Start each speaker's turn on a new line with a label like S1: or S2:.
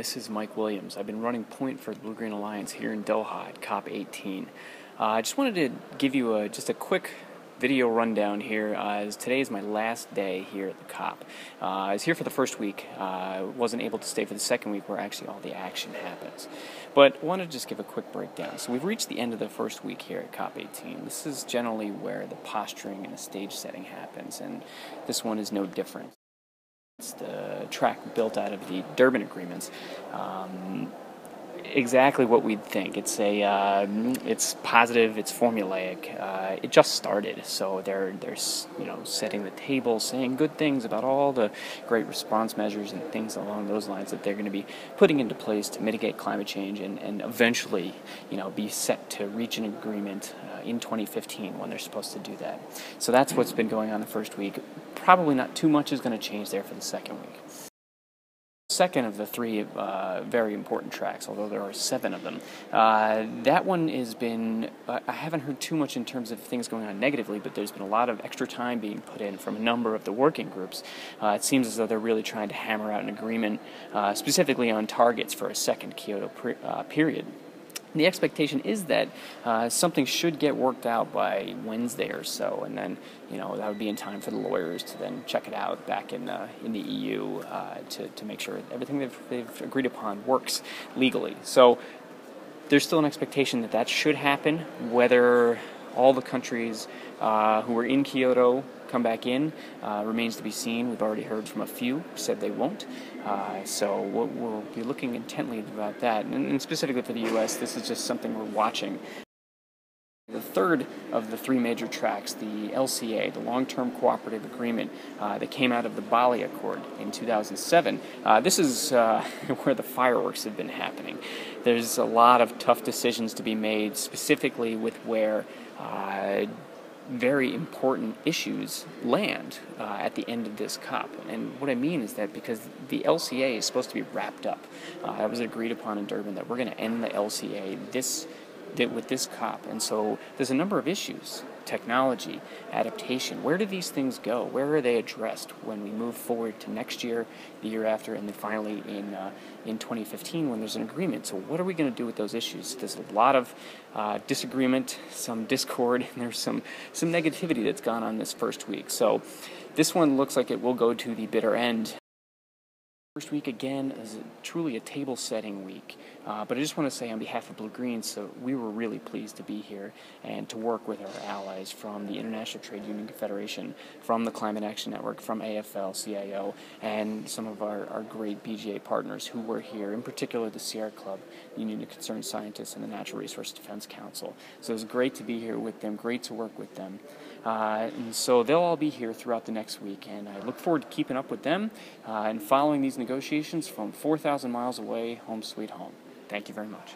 S1: This is Mike Williams. I've been running point for the Blue Green Alliance here in Doha at COP18. Uh, I just wanted to give you a, just a quick video rundown here uh, as today is my last day here at the COP. Uh, I was here for the first week. Uh, I wasn't able to stay for the second week where actually all the action happens. But I wanted to just give a quick breakdown. So we've reached the end of the first week here at COP18. This is generally where the posturing and the stage setting happens, and this one is no different. It's the track built out of the Durban agreements. Um, exactly what we'd think. It's a, uh, it's positive, it's formulaic. Uh, it just started, so they're they're you know setting the table, saying good things about all the great response measures and things along those lines that they're going to be putting into place to mitigate climate change and, and eventually you know be set to reach an agreement uh, in 2015 when they're supposed to do that. So that's what's been going on the first week. Probably not too much is going to change there for the second week second of the three uh, very important tracks, although there are seven of them. Uh, that one has been, I haven't heard too much in terms of things going on negatively, but there's been a lot of extra time being put in from a number of the working groups. Uh, it seems as though they're really trying to hammer out an agreement uh, specifically on targets for a second Kyoto pre- uh, period the expectation is that uh, something should get worked out by Wednesday or so, and then you know that would be in time for the lawyers to then check it out back in uh, in the EU uh, to to make sure everything they've they've agreed upon works legally. So there's still an expectation that that should happen, whether all the countries uh, who were in Kyoto come back in uh, remains to be seen. We've already heard from a few said they won't. Uh, so we'll, we'll, be looking intently about that. And, and specifically for the U.S., this is just something we're watching. The third of the three major tracks, the LCA, the Long Term Cooperative Agreement uh, that came out of the Bali Accord in 2007, uh, this is uh, where the fireworks have been happening. There's a lot of tough decisions to be made, specifically with where uh, very important issues land uh, at the end of this COP. And what I mean is that because the LCA is supposed to be wrapped up, uh, it was agreed upon in Durban that we're going to end the LCA this with this COP. And so there's a number of issues technology, adaptation. Where do these things go? Where are they addressed when we move forward to next year, the year after, and then finally in uh, in 2015 when there's an agreement? So what are we going to do with those issues? There's a lot of uh, disagreement, some discord, and there's some some negativity that's gone on this first week. So this one looks like it will go to the bitter end First week again is truly a table setting week, uh, but I just want to say on behalf of Blue Green, so we were really pleased to be here and to work with our allies from the International Trade Union Confederation, from the Climate Action Network, from AFL CIO, and some of our, our great BGA partners who were here, in particular the Sierra Club, the Union of Concerned Scientists, and the Natural Resource Defense Council. So it was great to be here with them, great to work with them. Uh, and so they'll all be here throughout the next week, and I look forward to keeping up with them uh, and following these negotiations from 4,000 miles away, home sweet home. Thank you very much.